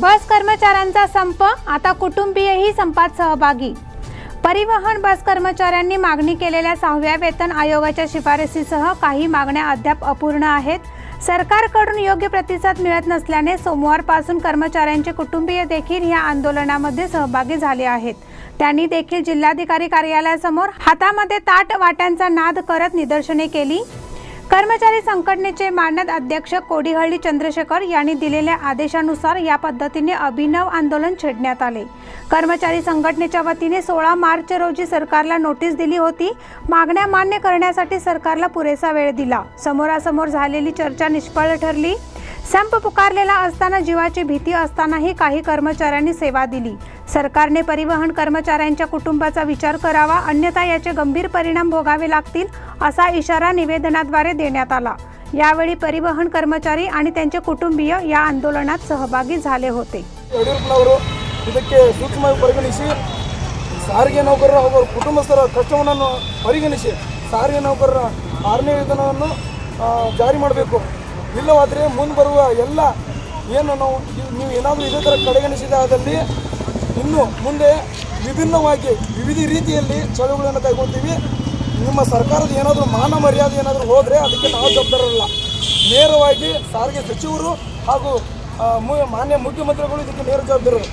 बस कर्मचाऱ्यांचा संप आता कुटुंबीयही संपात सहभागी. परिवहन बस कर्मचाऱ्यांनी मागणी केलेल्या सहाव्या वेतन आयोगाच्या शिफारसीसह काही मागण्या अद्याप अपूर्ण आहेत. सरकारकडून योग्य प्रतिसाद मिळत नसल्याने सोमवारपासून कर्मचाऱ्यांचे कुटुंबीय देखील या आंदोलनामध्ये सहभागी झाले आहेत. त्यांनी देखील जिल्हाधिकारी कार्यालयासमोर हातामध्ये ताट वाट्यांचा नाद करत निदर्शने केली. कर्मचारी संघटनेचे मानद अध्यक्ष कोडीहळ्ळी चंद्रशेखर यांनी दिलेल्या आदेशानुसार या पद्धतीने अभिनव आंदोलन छेडण्यात आले. कर्मचारी संघटनेच्या वतीने सोळा मार्च रोजी सरकारला नोटीस दिली होती. मागण्या मान्य करण्यासाठी सरकारला पुरेसा वेळ दिला. समोरासमोर झालेली चर्चा निष्फळ ठरली. संप पुकारलेला असताना जीवाची भीती असतानाही काही कर्मचाऱ्यांनी सेवा दिली. सरकारने परिवहन कर्मचाऱ्यांच्या कुटुंबाचा विचार करावा अन्यथा याचे गंभीर परिणाम भोगावे लागतील असा इशारा निवेदनाद्वारे देण्यात आला यावेळी परिवहन कर्मचारी आणि त्यांचे कुटुंबीय या आंदोलनात सहभागी झाले होते ಯಡಿಯೂರಪ್ಪನವರು ಇದಕ್ಕೆ ಸೂಕ್ಷ್ಮವಾಗಿ ಪರಿಗಣಿಸಿ ಸಾರಿಗೆ ನೌಕರರ ಹಾಗೂ ಕುಟುಂಬಸ್ಥರ ಕಷ್ಟವನ್ನು ಪರಿಗಣಿಸಿ ಸಾರಿಗೆ ನೌಕರರ ಆರನೇ ವೇತನವನ್ನು ಆ, ಜಾರಿ ಮಾಡಬೇಕು ಇಲ್ಲವಾದರೆ ಮುಂದೆ ಬರುವ ಎಲ್ಲ ಏನು ನಾವು ಇ- ನೀವು ಏನಾದರೂ ಇದೇ ಥರ ಕಡೆಗಣಿಸಿದಾದಲ್ಲಿ ಇನ್ನು ಮುಂದೆ ವಿಭಿನ್ನವಾಗಿ ವಿವಿಧ ರೀತಿಯಲ್ಲಿ ಚಳುವಳಿಯನ್ನು ಕೈಗೊಳ್ತೀವಿ ನಿಮ್ಮ ಸರ್ಕಾರದ ಏನಾದರೂ ಮಾನ ಮರ್ಯಾದೆ ಏನಾದರೂ ಹೋದರೆ ಅದಕ್ಕೆ ನಾವು ಜವಾಬ್ದಾರರಲ್ಲ. ನೇರವಾಗಿ ಸಾರಿಗೆ ಸಚಿವರು ಹಾಗೂ ಮಾನ್ಯ ಮುಖ್ಯಮಂತ್ರಿಗಳು ಇದಕ್ಕೆ ನೇರ ಜವಾಬ್ದಾರರು.